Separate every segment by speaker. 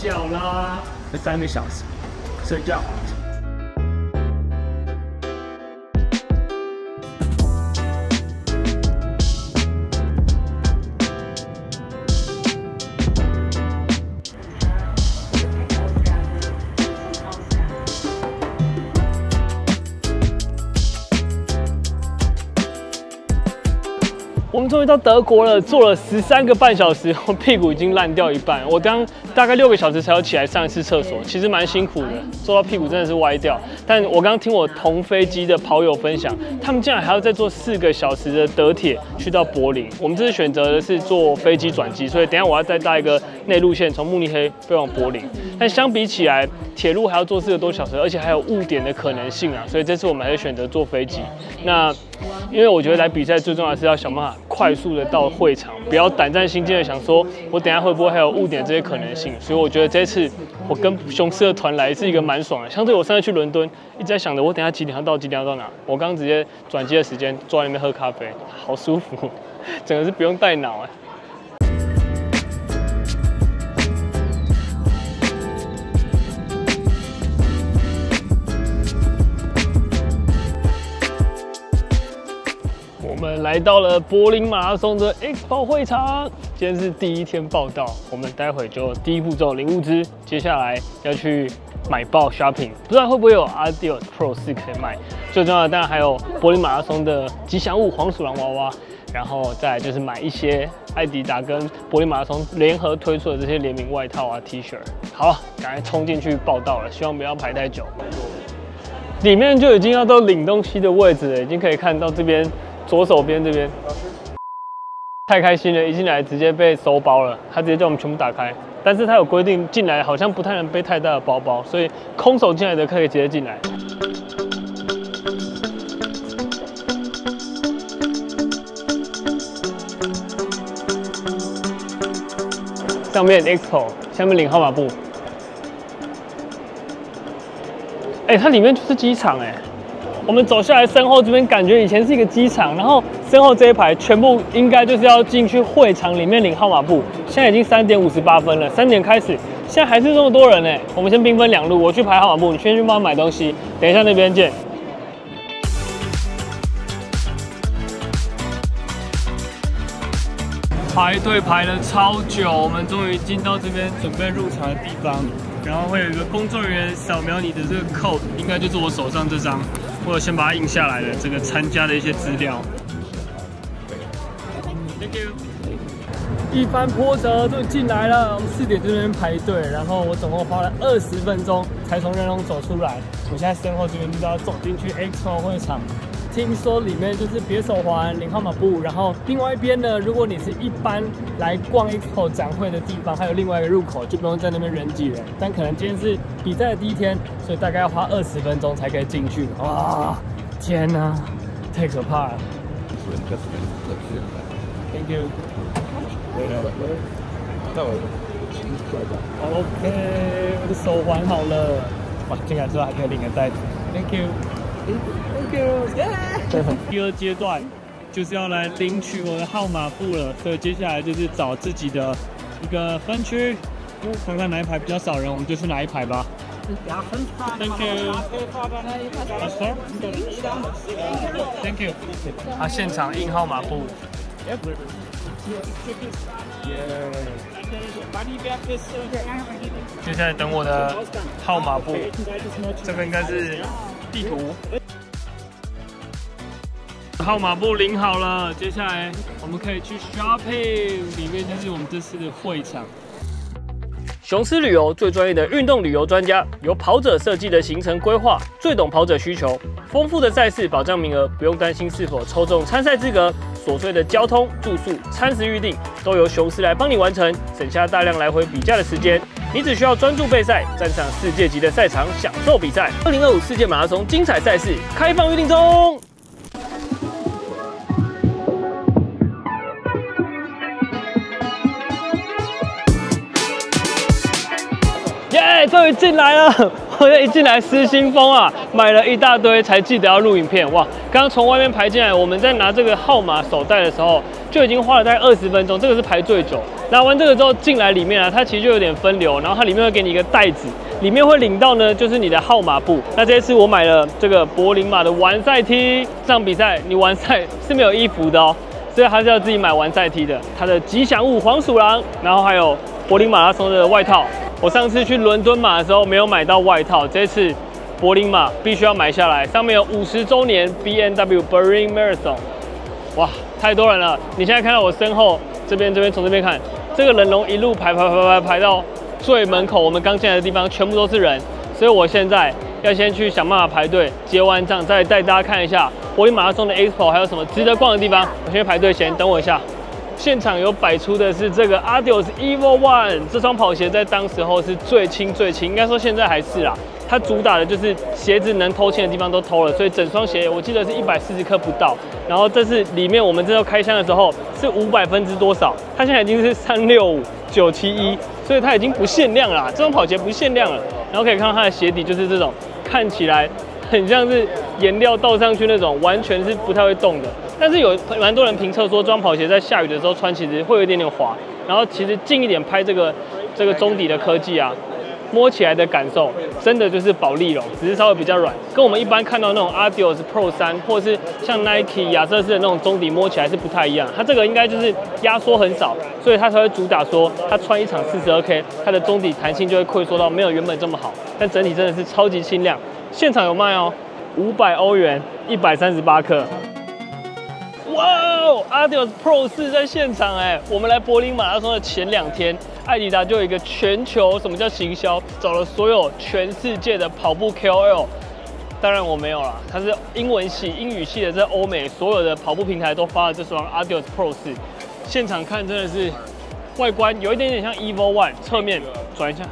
Speaker 1: 觉啦，三个小时睡觉。我们终于到德国了，坐了十三个半小时，我屁股已经烂掉一半。我刚大概六个小时才要起来上一次厕所，其实蛮辛苦的，坐到屁股真的是歪掉。但我刚刚听我同飞机的跑友分享，他们竟然还要再坐四个小时的德铁去到柏林。我们这次选择的是坐飞机转机，所以等下我要再搭一个内陆线从慕尼黑飞往柏林。但相比起来，铁路还要坐四个多小时，而且还有误点的可能性啊，所以这次我们还是选择坐飞机。那因为我觉得来比赛最重要的是要想办法快速的到会场，不要胆战心惊的想说我等下会不会还有误点这些可能性。所以我觉得这次我跟雄狮的团来是一个蛮爽的。相对我上次去伦敦一直在想着我等下几点要到几点要到哪，我刚直接转机的时间坐在那边喝咖啡，好舒服，整个是不用带脑哎。来到了柏林马拉松的 Expo 会场，今天是第一天报道，我们待会就第一步骤领物资，接下来要去买爆 shopping，不知道会不会有 Adios Pro 四可以买。最重要的当然还有柏林马拉松的吉祥物黄鼠狼娃娃，然后再就是买一些艾迪达跟柏林马拉松联合推出的这些联名外套啊 T 恤。好，赶快冲进去报道了，希望不要排太久。里面就已经要到领东西的位置了，已经可以看到这边。左手边这边，太开心了！一进来直接被收包了，他直接叫我们全部打开。但是他有规定，进来好像不太能背太大的包包，所以空手进来的可以直接进来。上面 Expo，下面领号码布。哎，它里面就是机场哎。我们走下来，身后这边感觉以前是一个机场，然后身后这一排全部应该就是要进去会场里面领号码布。现在已经三点五十八分了，三点开始，现在还是这么多人呢。我们先兵分两路，我去排号码布，你先去帮我买东西。等一下那边见。排队排了超久，我们终于进到这边准备入场的地方，然后会有一个工作人员扫描你的这个 code，应该就是我手上这张。或者先把它印下来的这个参加的一些资料。Thank you。一番波折就进来了，我们四点这边排队，然后我总共花了二十分钟才从人龙走出来。我现在身后这边就要走进去 xo 会场。听说里面就是别手环、领号码布，然后另外一边呢，如果你是一般来逛 Expo 展会的地方，还有另外一个入口，就不用在那边人挤人。但可能今天是比赛的第一天，所以大概要花二十分钟才可以进去。哇，天哪，太可怕了！Thank you。OK，我的手环好了。哇，进来之后还可以领个袋子。Thank you。第二阶段就是要来领取我的号码布了，所以接下来就是找自己的一个分区，看看哪一排比较少人，我们就去哪一排吧。Thank you。Thank you。他现场印号码布。接下来等我的号码布，这个应该是地图。号码布领好了，接下来我们可以去 shopping，里面就是我们这次的会场。雄狮旅游最专业的运动旅游专家，由跑者设计的行程规划，最懂跑者需求，丰富的赛事保障名额，不用担心是否抽中参赛资格。琐碎的交通、住宿、餐食预定，都由雄狮来帮你完成，省下大量来回比价的时间。你只需要专注备赛，站上世界级的赛场，享受比赛。二零二五世界马拉松精彩赛事开放预定中。耶，终于进来了！我一进来失心疯啊，买了一大堆才记得要录影片。哇，刚刚从外面排进来，我们在拿这个号码手袋的时候，就已经花了大概二十分钟，这个是排最久。拿完这个之后进来里面啊，它其实就有点分流，然后它里面会给你一个袋子，里面会领到呢就是你的号码布。那这一次我买了这个柏林马的完赛 T，这场比赛你完赛是没有衣服的哦，所以还是要自己买完赛 T 的。它的吉祥物黄鼠狼，然后还有柏林马拉松的外套。我上次去伦敦马的时候没有买到外套，这次柏林马必须要买下来，上面有五十周年 B N W Berlin Marathon，哇，太多人了！你现在看到我身后这边，这边从这边看，这个人龙一路排排排排排到最门口，我们刚进来的地方全部都是人，所以我现在要先去想办法排队，结完账再带大家看一下柏林马拉松的 Expo 还有什么值得逛的地方。我先排队，先等我一下。现场有摆出的是这个 Adios Evo One 这双跑鞋，在当时候是最轻最轻，应该说现在还是啦。它主打的就是鞋子能偷轻的地方都偷了，所以整双鞋我记得是一百四十克不到。然后这是里面我们这候开箱的时候是五百分之多少？它现在已经是三六五九七一，所以它已经不限量啦。这双跑鞋不限量了。然后可以看到它的鞋底就是这种，看起来很像是颜料倒上去那种，完全是不太会动的。但是有蛮多人评测说，装跑鞋在下雨的时候穿其实会有一点点滑。然后其实近一点拍这个这个中底的科技啊，摸起来的感受真的就是保利龙，只是稍微比较软，跟我们一般看到那种 Adios Pro 三或者是像 Nike 亚瑟士的那种中底摸起来是不太一样。它这个应该就是压缩很少，所以它才会主打说它穿一场四十二 K，它的中底弹性就会溃缩到没有原本这么好。但整体真的是超级轻量，现场有卖哦，五百欧元，一百三十八克。哇哦，Adios Pro 四在现场哎！我们来柏林马拉松的前两天，艾迪达就有一个全球什么叫行销，找了所有全世界的跑步 KOL。当然我没有啦，它是英文系、英语系的，在欧美所有的跑步平台都发了这双 Adios Pro 四。现场看真的是外观有一点点像 Evo One，侧面转一下，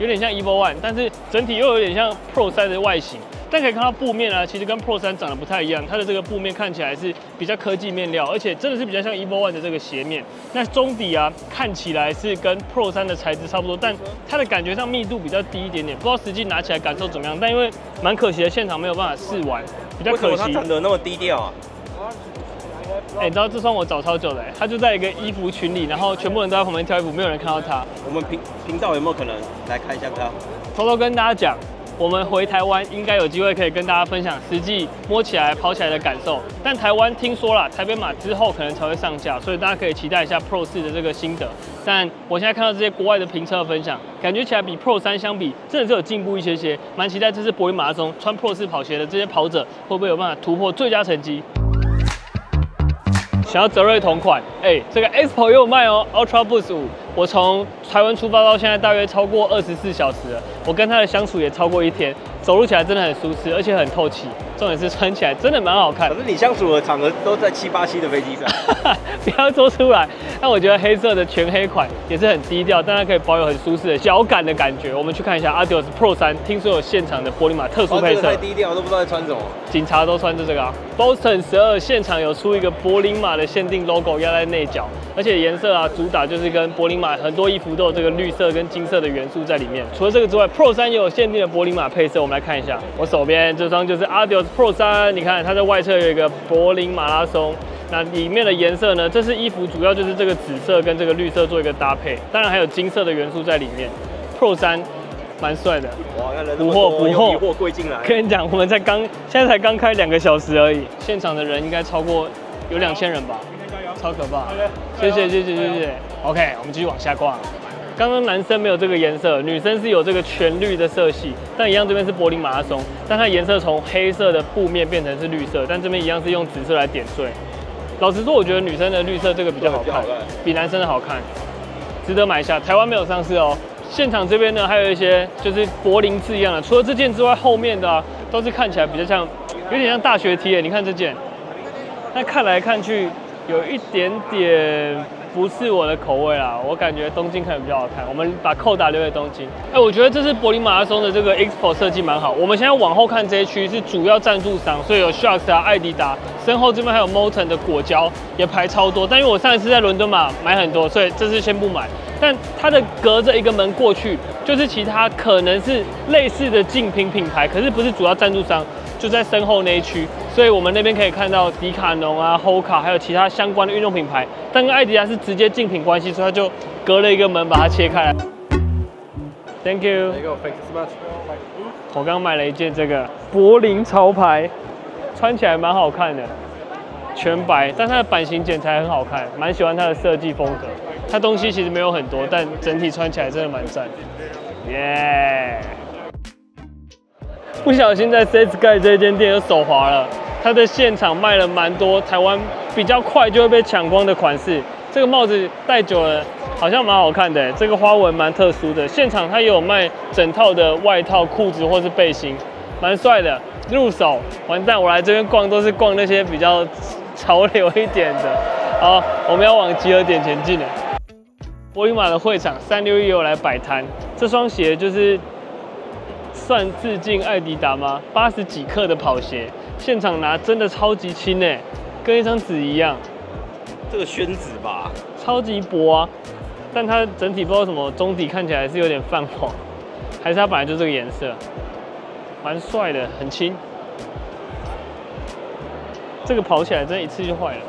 Speaker 1: 有点像 Evo One，但是整体又有点像 Pro 三的外形。但可以看到布面啊，其实跟 Pro 三长得不太一样。它的这个布面看起来是比较科技面料，而且真的是比较像 Evo One 的这个鞋面。那中底啊，看起来是跟 Pro 三的材质差不多，但它的感觉上密度比较低一点点。不知道实际拿起来感受怎么样？但因为蛮可惜的，现场没有办法试玩，比较可惜。
Speaker 2: 它长得那么低调啊？
Speaker 1: 哎，你知道这双我找超久的，它就在一个衣服群里，然后全部人都在旁边挑衣服，没有人看到他。
Speaker 2: 我们频频道有没有可能来看一下他？
Speaker 1: 偷偷跟大家讲。我们回台湾应该有机会可以跟大家分享实际摸起来、跑起来的感受。但台湾听说了，台北马之后可能才会上架，所以大家可以期待一下 Pro 四的这个心得。但我现在看到这些国外的评测分享，感觉起来比 Pro 三相比，真的是有进步一些些。蛮期待这次柏林马拉松穿 Pro 四跑鞋的这些跑者，会不会有办法突破最佳成绩？想要泽瑞同款，哎，这个 Expo 也有卖哦，Ultra Boost 五。我从台湾出发到现在大约超过二十四小时了，我跟它的相处也超过一天，走路起来真的很舒适，而且很透气。重点是穿起来真的蛮好看。
Speaker 2: 可是你相处的场合都在七八七的飞机上，
Speaker 1: 不要说出来。那我觉得黑色的全黑款也是很低调，但它可以保有很舒适的脚感的感觉。我们去看一下 Adios Pro 三，听说有现场的玻璃马特殊配色。
Speaker 2: 太低调，都不知道在穿什么。
Speaker 1: 警察都穿着这个啊。Boston 十二现场有出一个柏林马的限定 logo 压在内角，而且颜色啊主打就是跟柏林马很多衣服都有这个绿色跟金色的元素在里面。除了这个之外，Pro 三也有限定的柏林马配色，我们来看一下。我手边这双就是 Adios Pro 三，你看它在外侧有一个柏林马拉松，那里面的颜色呢？这是衣服主要就是这个紫色跟这个绿色做一个搭配，当然还有金色的元素在里面。Pro 三蛮帅的，
Speaker 2: 哇，补货补货货柜进来。
Speaker 1: 跟你讲，我们才刚现在才刚开两个小时而已，现场的人应该超过有两千人吧。超可怕！谢谢谢谢谢谢。OK，我们继续往下逛。刚刚男生没有这个颜色，女生是有这个全绿的色系，但一样这边是柏林马拉松，但它颜色从黑色的布面变成是绿色，但这边一样是用紫色来点缀。老实说，我觉得女生的绿色这个比较好看，比男生的好看，值得买一下。台湾没有上市哦。现场这边呢，还有一些就是柏林字一样的，除了这件之外，后面的都是看起来比较像，有点像大学 T。你看这件，那看来看去。有一点点不是我的口味啦，我感觉东京可能比较好看。我们把扣打留给东京。哎，我觉得这次柏林马拉松的这个 Expo 设计蛮好。我们现在往后看这些区是主要赞助商，所以有 Sharks 啊、艾迪达，身后这边还有 Molten 的果胶也排超多。但因为我上一次在伦敦嘛买很多，所以这次先不买。但它的隔着一个门过去，就是其他可能是类似的竞品品牌，可是不是主要赞助商，就在身后那一区。所以我们那边可以看到迪卡侬啊、Hoka，还有其他相关的运动品牌，但跟艾迪达是直接竞品关系，所以它就隔了一个门把它切开来。Thank you。我刚买了一件这个柏林潮牌，穿起来蛮好看的，全白，但它的版型剪裁很好看，蛮喜欢它的设计风格。它东西其实没有很多，但整体穿起来真的蛮赞的，耶、不小心在 C Sky 这间店有手滑了，它的现场卖了蛮多台湾比较快就会被抢光的款式。这个帽子戴久了好像蛮好看的，这个花纹蛮特殊的。现场它也有卖整套的外套、裤子或是背心，蛮帅的。入手完蛋，我来这边逛都是逛那些比较潮流一点的。好，我们要往集合点前进了。波利马的会场三六一有来摆摊，这双鞋就是算致敬艾迪达吗？八十几克的跑鞋，现场拿真的超级轻哎，跟一张纸一样，
Speaker 2: 这个宣纸吧，
Speaker 1: 超级薄啊。但它整体不知道什么中底看起来是有点泛黄，还是它本来就这个颜色，蛮帅的，很轻。这个跑起来真的一次就坏了。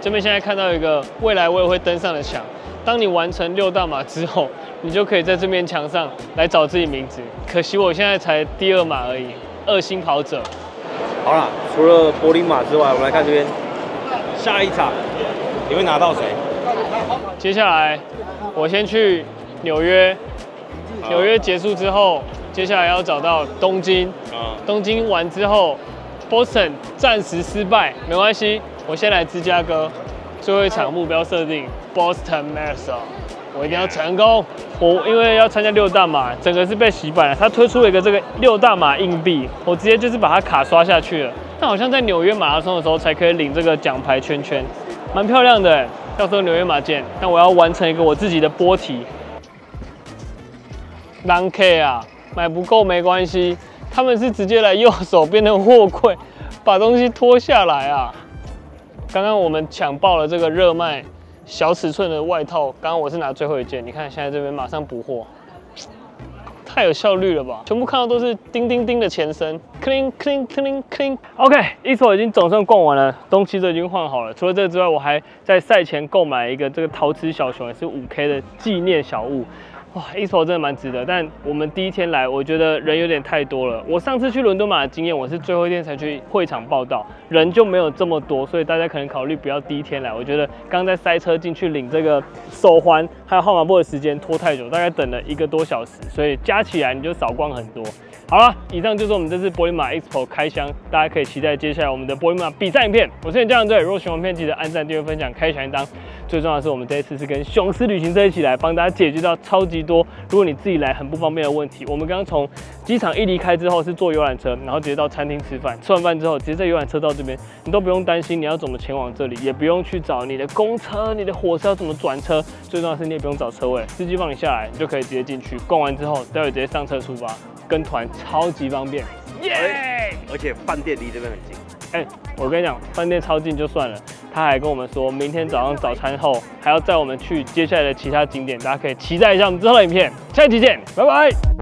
Speaker 1: 这边现在看到一个未来我也会登上的墙，当你完成六大码之后，你就可以在这面墙上来找自己名字。可惜我现在才第二码而已，二星跑者。
Speaker 2: 好了，除了柏林马之外，我们来看这边下一场，你会拿到谁？
Speaker 1: 接下来我先去纽约，纽约结束之后，接下来要找到东京。
Speaker 2: 啊，
Speaker 1: 东京完之后，Boston 暂时失败，没关系，我先来芝加哥，最后一场目标设定 Boston Marathon，我一定要成功。我因为要参加六大马，整个是被洗版了。他推出了一个这个六大马硬币，我直接就是把它卡刷下去了。但好像在纽约马拉松的时候才可以领这个奖牌圈圈，蛮漂亮的。到时候纽约马见。但我要完成一个我自己的波体。单 K 啊，买不够没关系，他们是直接来右手边的货柜，把东西拖下来啊。刚刚我们抢爆了这个热卖小尺寸的外套，刚刚我是拿最后一件，你看现在这边马上补货，太有效率了吧？全部看到都是叮叮叮的前身，clean clean clean clean。OK，一手已经总算逛完了，东西都已经换好了。除了这个之外，我还在赛前购买一个这个陶瓷小熊，也是五 K 的纪念小物。哇，一手真的蛮值得，但我们第一天来，我觉得人有点太多了。我上次去伦敦马的经验，我是最后一天才去会场报道，人就没有这么多，所以大家可能考虑不要第一天来。我觉得刚在塞车进去领这个手环还有号码布的时间拖太久，大概等了一个多小时，所以加起来你就少逛很多。好了，以上就是我们这次柏林马 Expo 开箱，大家可以期待接下来我们的柏林马比赛影片。我是你家长队，如果喜欢片，记得按赞、订阅、分享、开小铃铛。最重要的是，我们这一次是跟雄狮旅行社一起来帮大家解决到超级多，如果你自己来很不方便的问题。我们刚刚从机场一离开之后是坐游览车，然后直接到餐厅吃饭，吃完饭之后直接在游览车到这边，你都不用担心你要怎么前往这里，也不用去找你的公车、你的火车要怎么转车。最重要的是你也不用找车位，司机放你下来，你就可以直接进去。逛完之后，待会直接上车出发，跟团超级方便，耶、
Speaker 2: 而且饭店离这边很近。
Speaker 1: 哎、我跟你讲，饭店超近就算了，他还跟我们说，明天早上早餐后还要载我们去接下来的其他景点，大家可以期待一下我们之后的影片。下期见，拜拜。